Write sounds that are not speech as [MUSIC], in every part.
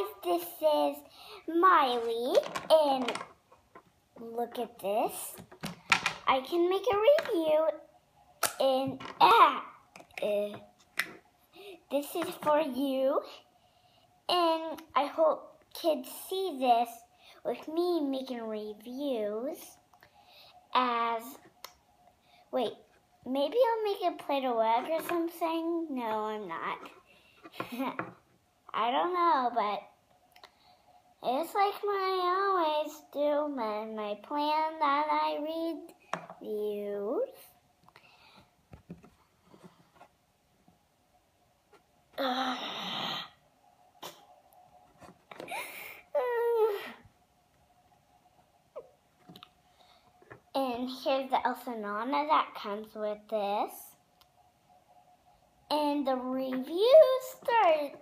guys, this is Miley, and look at this. I can make a review, and ah, uh, this is for you, and I hope kids see this with me making reviews as, wait, maybe I'll make a Play-Doh egg or something? No, I'm not. [LAUGHS] I don't know, but it's like I always do my, my plan that I read views. [SIGHS] and here's the Elsa and Anna that comes with this. And the review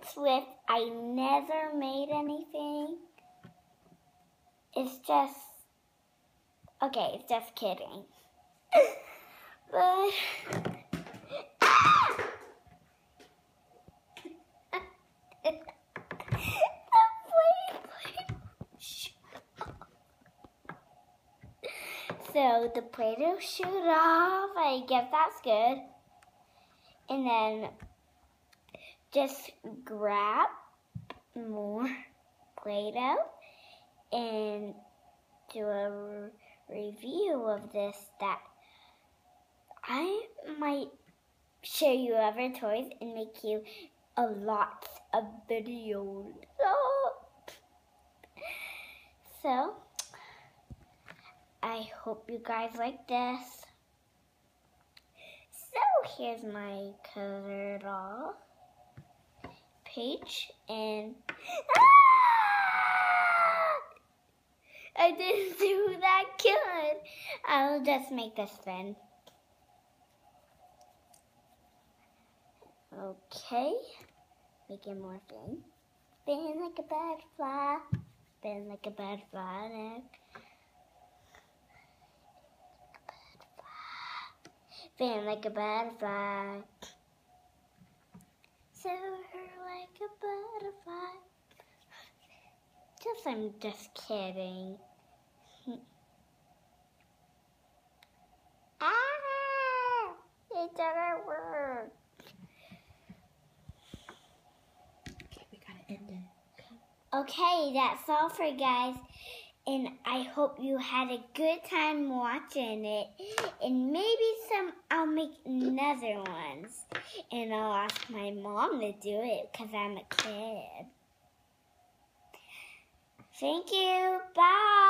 starts with I never made anything. It's just, okay, it's just kidding. [LAUGHS] but, [LAUGHS] So the Play-Doh shoot off. I guess that's good and then just grab more [LAUGHS] Play-Doh and do a re review of this that I might show you other toys and make you a lot of videos. [LAUGHS] So, I hope you guys like this So, here's my colored off page and ah! I didn't do that good. I'll just make this fin. Okay, make it more fin. Spin like a butterfly, spin like a butterfly. Fan like a butterfly. Sew her like a butterfly. Just, I'm just kidding. [LAUGHS] ah! It doesn't work. Okay, we gotta end it. Okay, that's all for guys and I hope you had a good time watching it. And maybe some, I'll make another ones. And I'll ask my mom to do it because I'm a kid. Thank you. Bye.